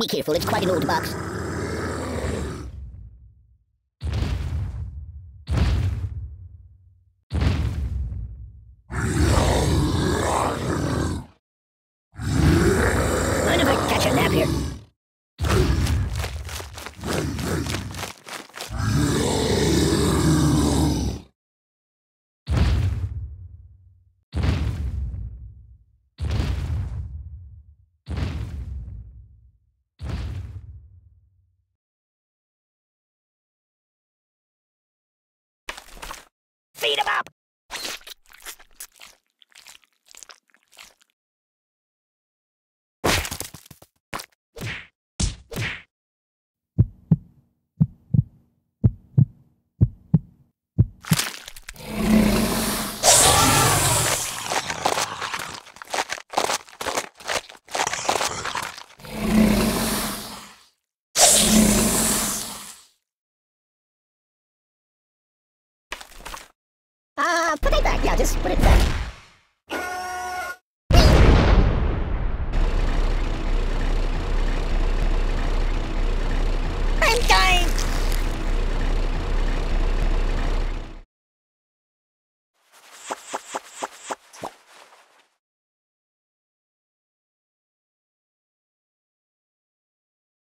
Be careful, it's quite an old box. Mind if I catch a nap here? Feed him up! Uh, put it back. Yeah, just put it back. I'm dying!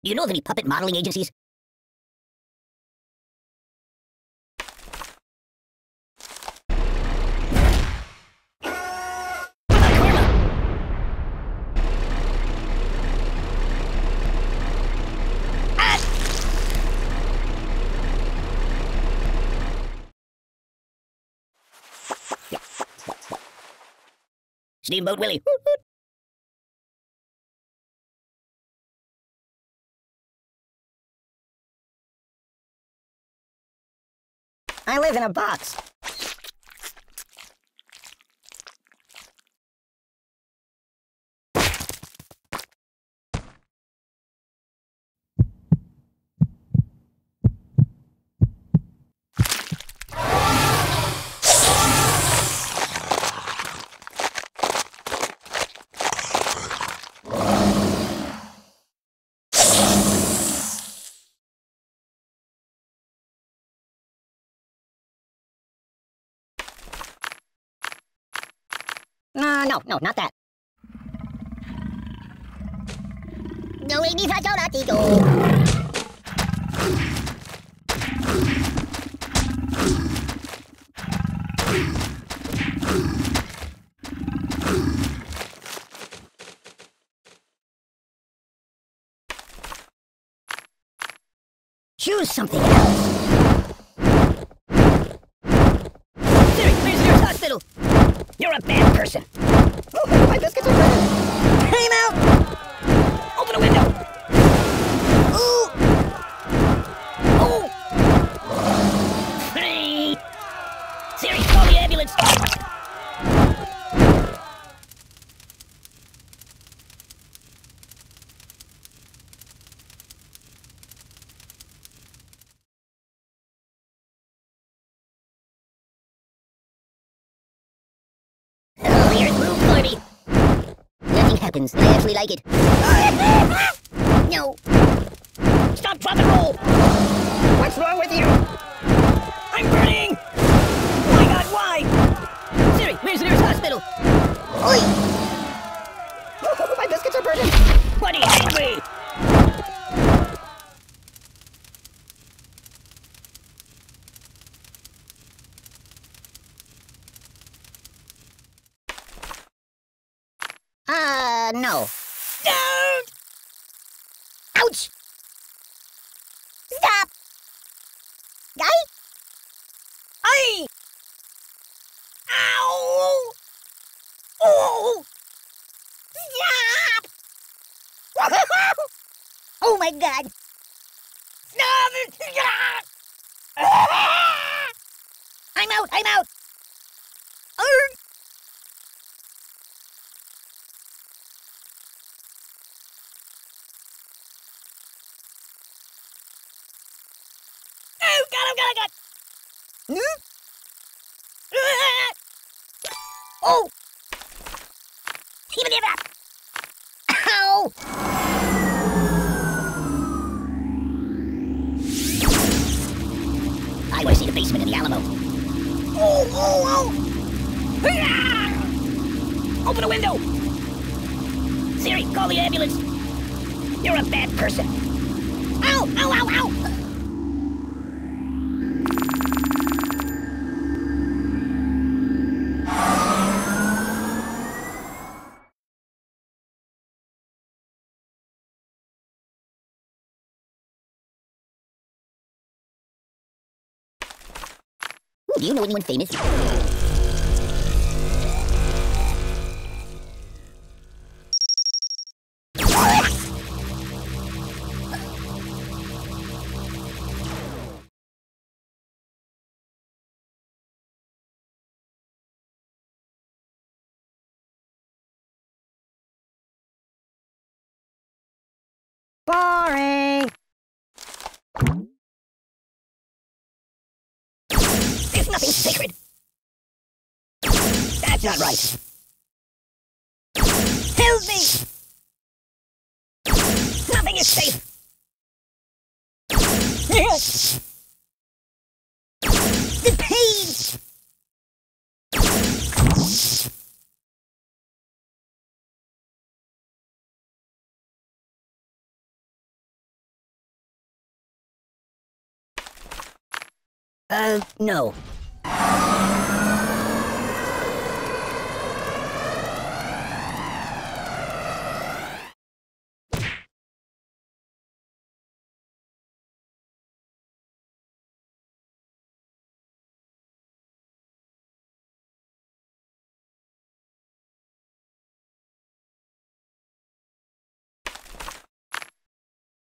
Do you know of any puppet modeling agencies? Steamboat Willie. I live in a box. Uh, no, no, not that. No, we need Choose something else. Siri, where's your hospital? You're a bad person. Happens. I actually like it. no. Stop, drop, and roll. What's wrong with you? I'm burning. My God, why? Siri, where's the nearest hospital? Oi! Oh, my biscuits are burning. Buddy, angry. Uh, no. Don't! Ouch! Stop! Guy? Aye! Ow! Oh! Stop! oh my god! Stop! I'm out! I'm out! Do you know anyone famous? That's not right. Help me. Nothing is safe. the pain. Uh, no.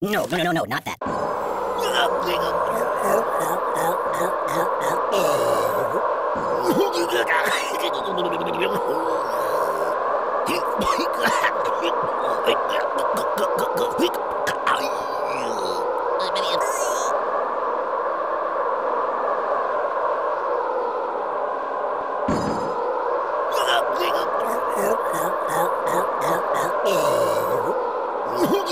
No, no, no, no, no, not that. Hey, did you see my frog somewhere around here? Oh,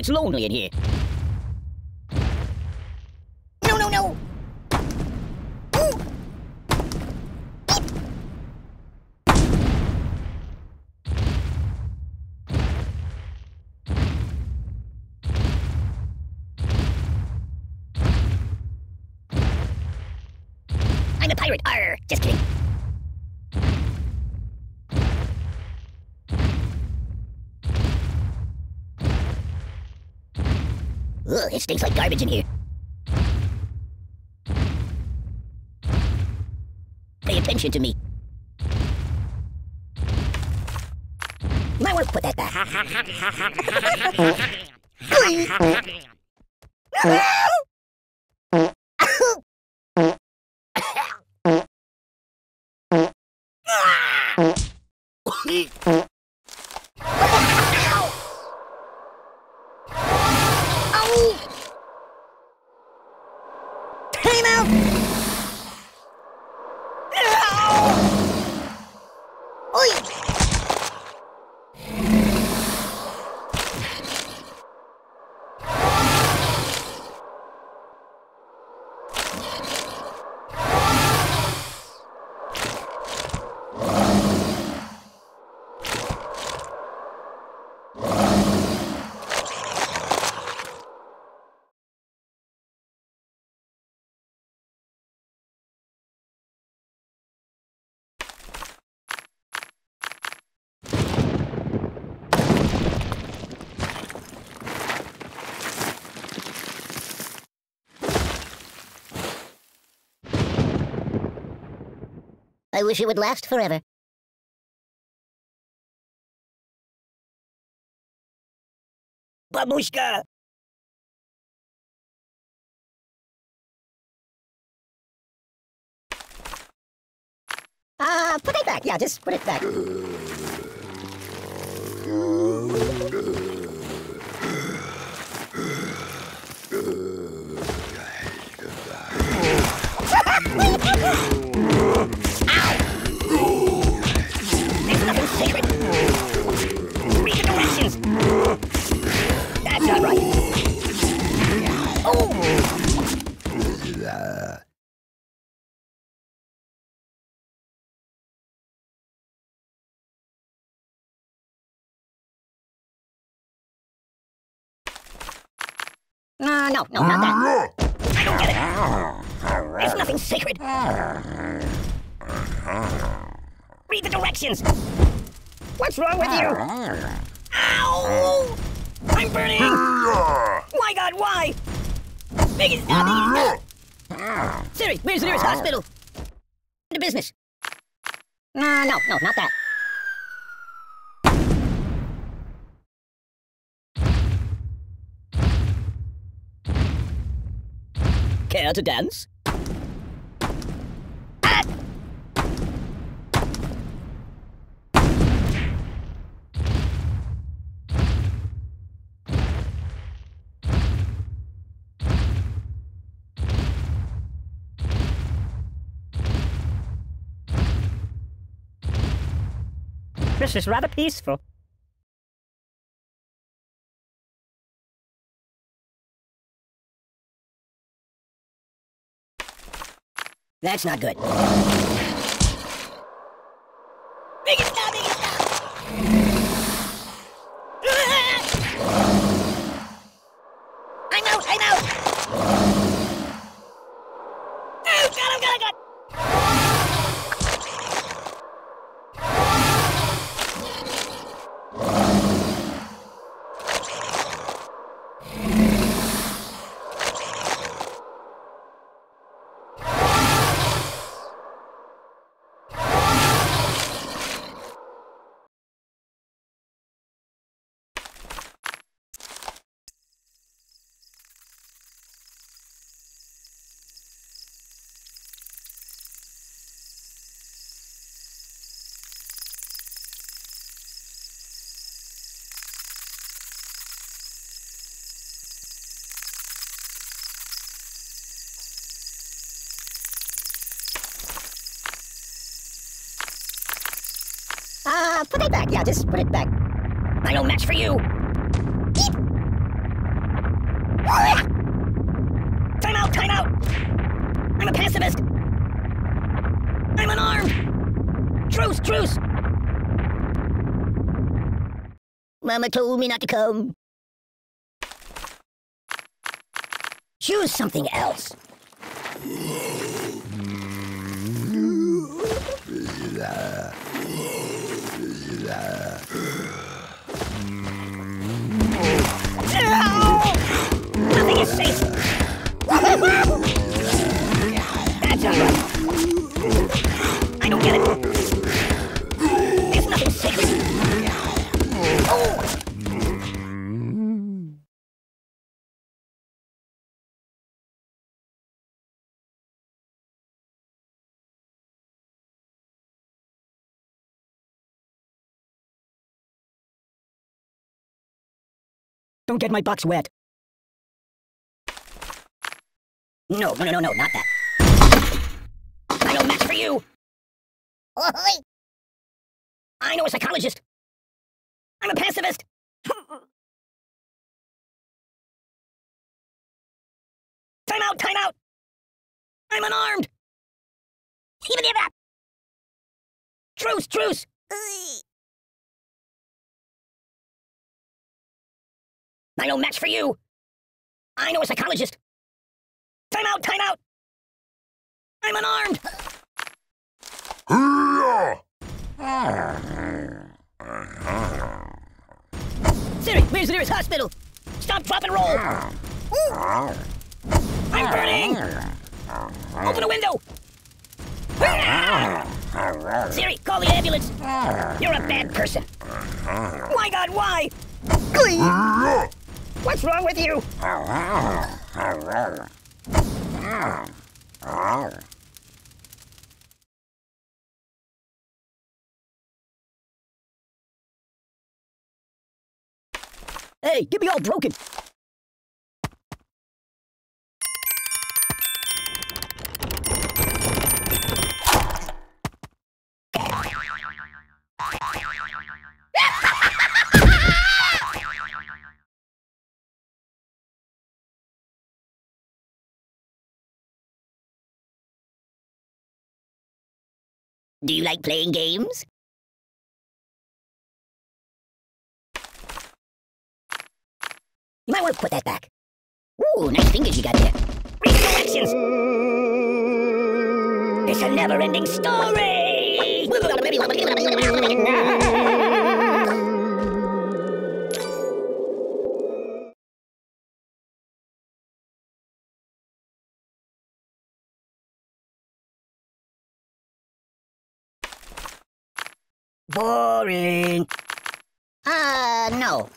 it's lonely in here. No, no, no! Ooh. I'm a pirate. Arr! Just kidding. Ugh, it stinks like garbage in here. Pay attention to me. Might want to put that back. Time out. Oi. I wish it would last forever. Babushka! Ah, uh, put it back. Yeah, just put it back. no, no, not that. I don't get it. There's nothing sacred. Read the directions. What's wrong with you? Ow! I'm burning! My god, why? Biggie, Siri, where's the nearest hospital? The business. No, no, no, not that. Care to dance? This is rather peaceful. That's not good. Make it stop! Make it stop! I'm out! I'm out! Oh, God, oh, God, oh, God! Uh, put it back. Yeah, just put it back. I no match for you. Eep. Time out, time out. I'm a pacifist. I'm unarmed. Truce, truce. Mama told me not to come. Choose something else. Don't get my box wet. No, no, no, no, no, not that. I know match for you. Oi. I know a psychologist. I'm a pacifist. time out, time out. I'm unarmed. Truce, truce. I know match for you. I know a psychologist. Time out, time out. I'm unarmed. Siri, where's the nearest hospital? Stop, drop, and roll. Ooh. I'm burning. Open a window. Siri, call the ambulance. You're a bad person. My God, why? What's wrong with you? Hey, get me all broken. Do you like playing games? You might want to put that back. Ooh, nice fingers you got there. Recollections! It's a never-ending story! Boring. Uh, no.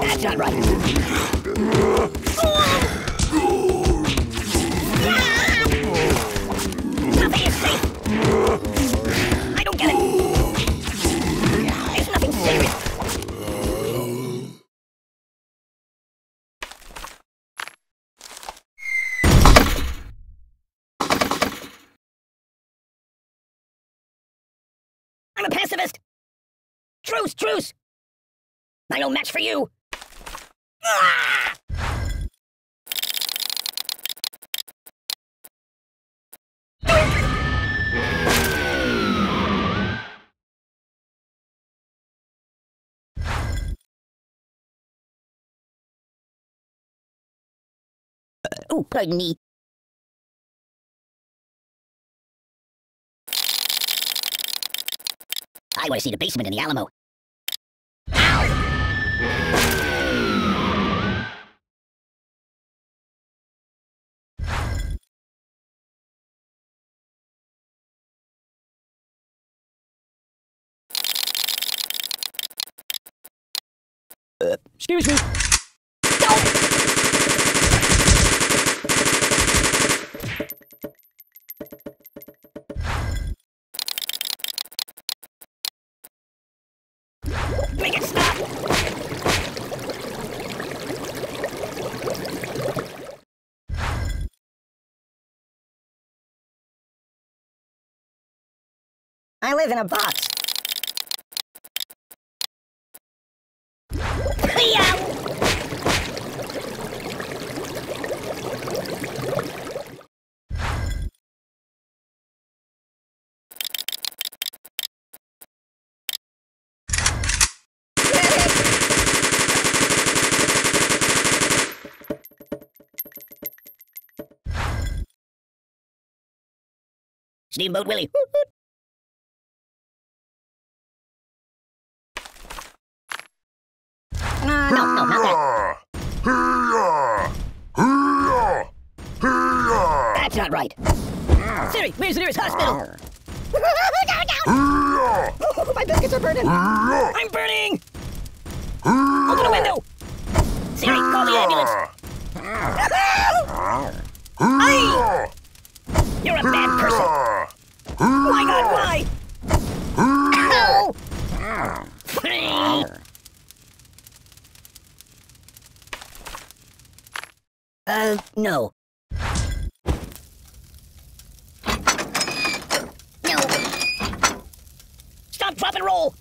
That's not right. I'm a pacifist. Truce, truce. I no match for you. Ah! Oh, pardon me. I want to see the basement in the Alamo. Uh, excuse me. I live in a box. Steamboat Willie. Siri, where's the nearest hospital? Oh, my biscuits are burning. I'm burning. Open a window. Siri, call the ambulance. Aye! You're a bad person. My God, why? Ow! Free. Uh, no. No. Stop, drop, and roll.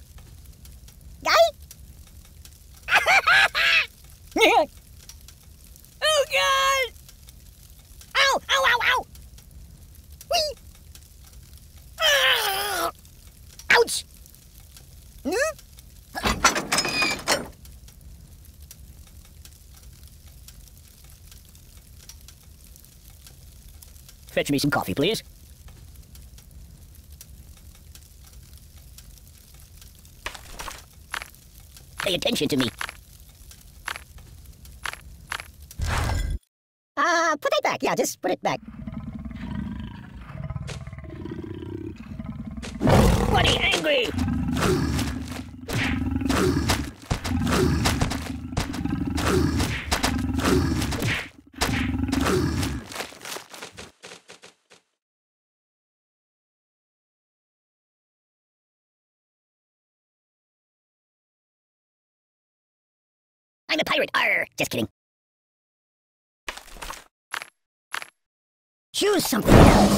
Guy? oh, God! Ow, ow, ow, ow! Whee! Ah! Ouch! Hmm? Fetch me some coffee, please. pay attention to me. Ah, uh, put it back. Yeah, just put it back. Buddy, angry! I'm a pirate. Arr! Just kidding. Choose something else.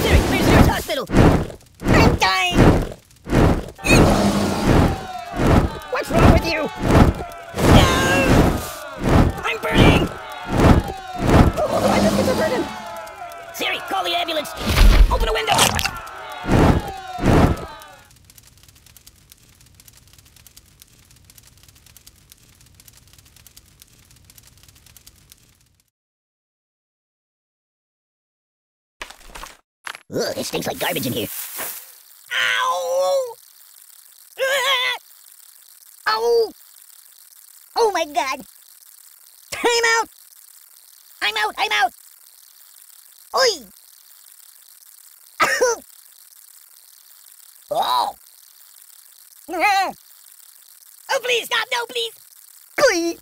Siri, Minister's Hospital. I'm dying. What's wrong with you? No! I'm burning! Oh, my biscuits are burning. Siri, call the ambulance. Open a window. Ugh, it stinks like garbage in here. Ow! Ow! Oh my god! I'm out! I'm out! I'm out! Oi! oh! Oh, please, stop! No, please! Oi!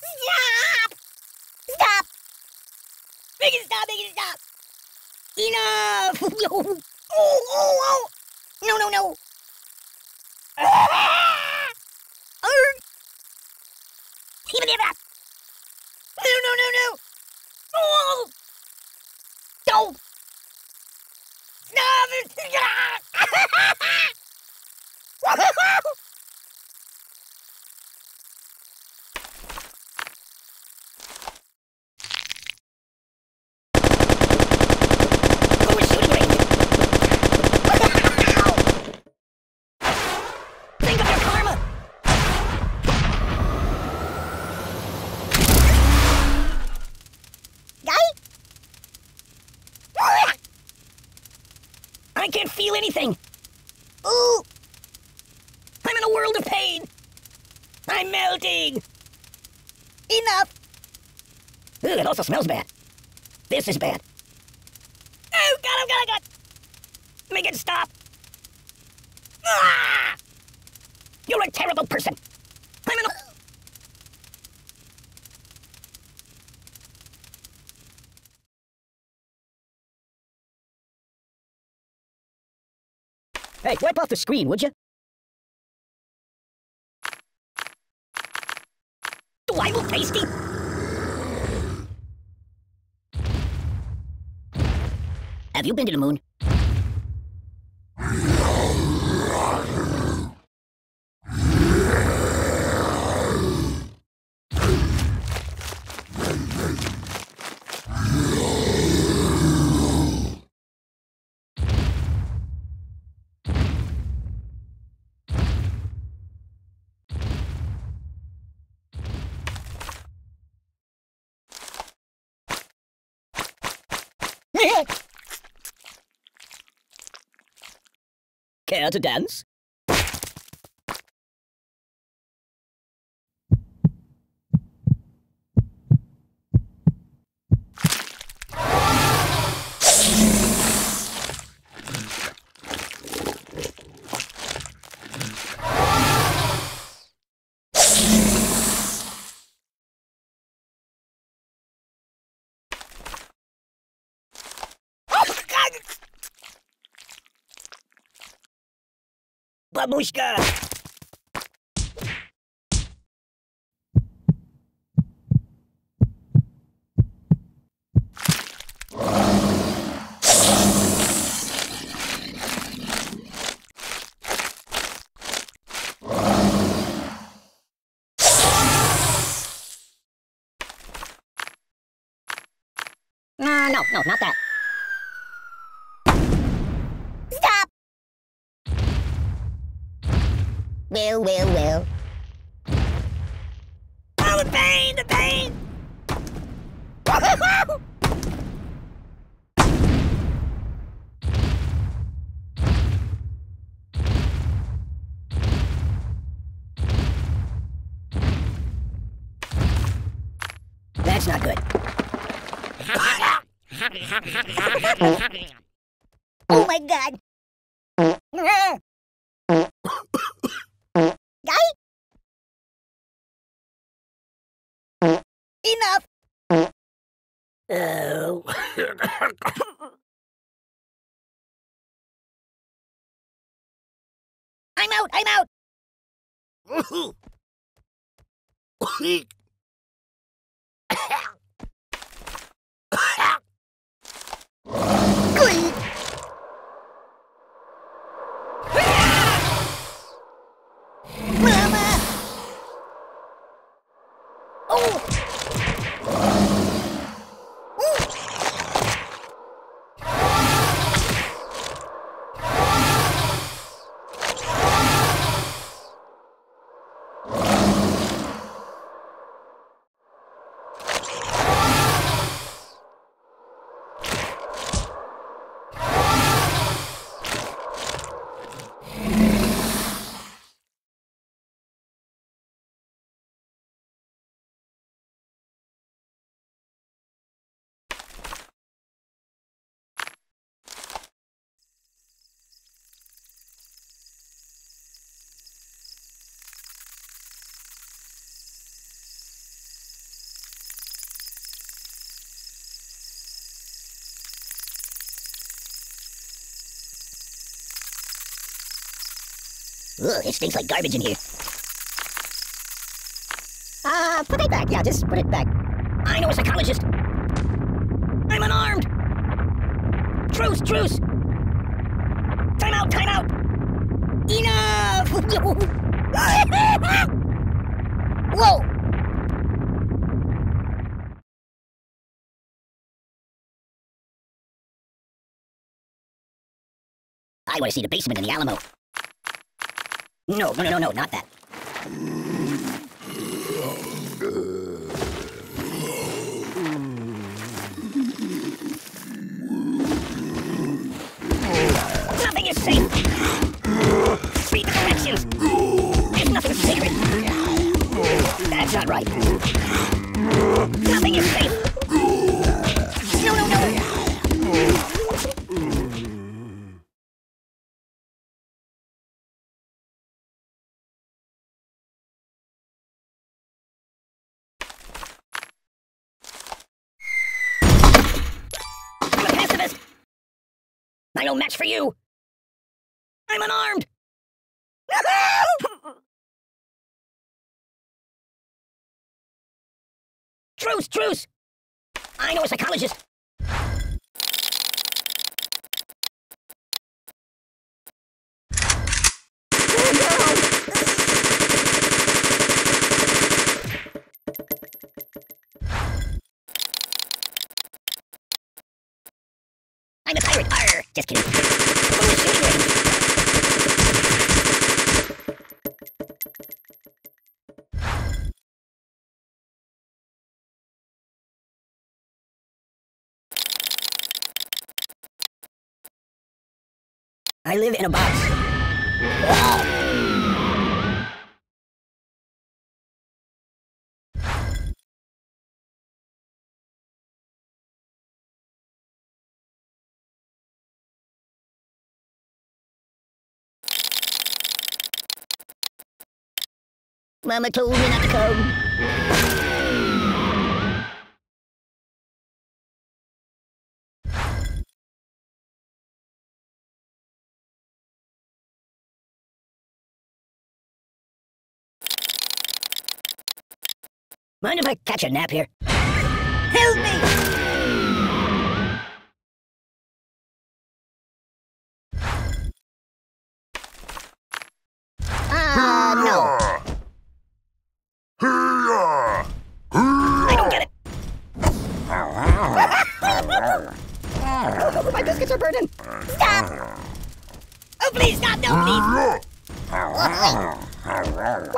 Stop! Stop! Make it stop! Make it stop! Enough! No! Oh, oh, oh! No, no, no! Ah! Arr! Even if I... No, no, no, no! Oh! No! Stop! Who is shooting range? Think of your karma! Guy? I can't feel anything. Ooh! I'm in a world of pain. I'm melting. Enough. Ugh, it also smells bad. This is bad. Oh, God, oh, God, oh, God! Make it stop! Ah! You're a terrible person! I'm in a... Hey, wipe off the screen, would you? Do I look tasty? Have you been to the moon? Care to dance? Uh, no, no, not that. Well, well, well. Oh, pain! The pain! That's not good. Oh my god. Guy? Enough. Oh. I'm out! I'm out! Glee. Mama. Oh! Ugh, it stinks like garbage in here. Uh, put it back. Yeah, just put it back. I know a psychologist. I'm unarmed. Truce, truce. Time out, time out. Enough. Whoa. I want to see the basement in the Alamo. No, no, no, no, no, not that. Nothing is safe. Read the directions. There's nothing sacred. That's not right. Nothing is safe. No match for you. I'm unarmed. truce, truce. I know a psychologist. I'm a pirate. Just kidding. I live in a box. Mama told me not to come. Mind if I catch a nap here? Help me.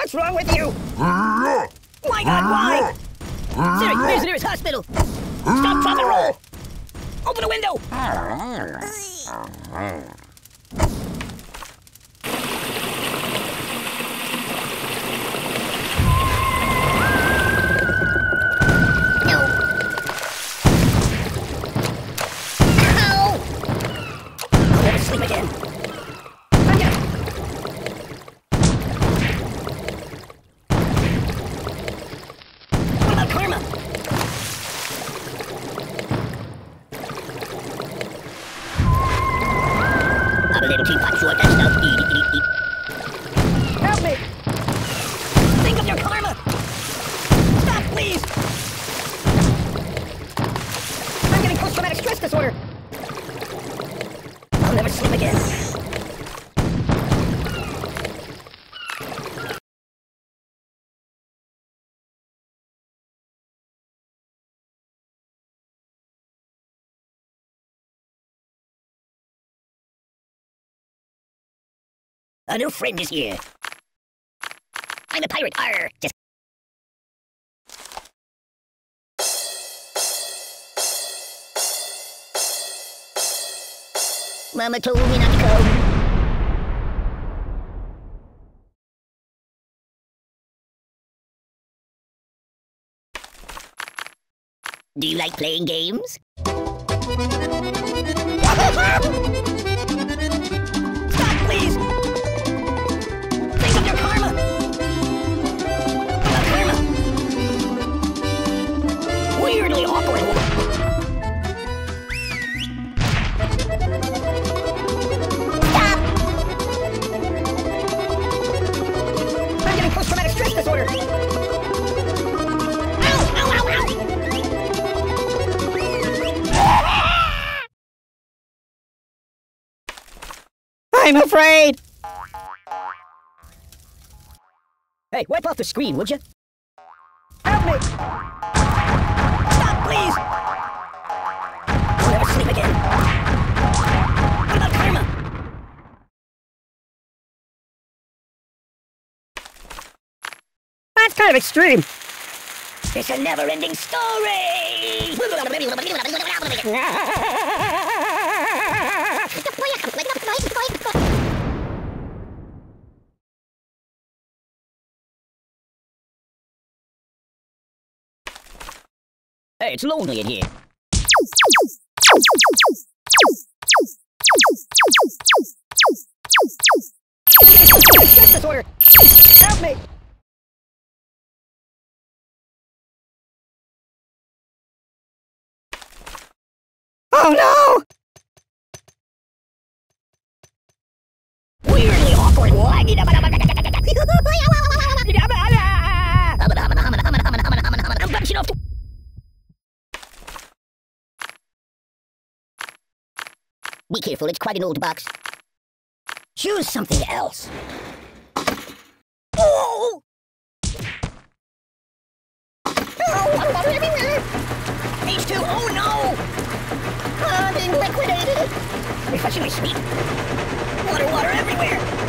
What's wrong with you? My god, why? Siri, where's the nearest hospital? Stop, drop, and roll! Open a window! Stress disorder! I'll never sleep again. A new friend is here. I'm a pirate. Arr! Just Mama told me not to go. Do you like playing games? afraid. Hey, wipe off the screen, would you? Help me! Stop, please! I'll never sleep again. What about karma? That's kind of extreme. It's a never-ending story! Hey, it's lonely in here. Stress disorder! Help me! Be careful, it's quite an old box. Choose something else. Oh! Oh, everywhere! H2, oh no! I'm being liquidated! Refreshingly sweet. Water, water everywhere!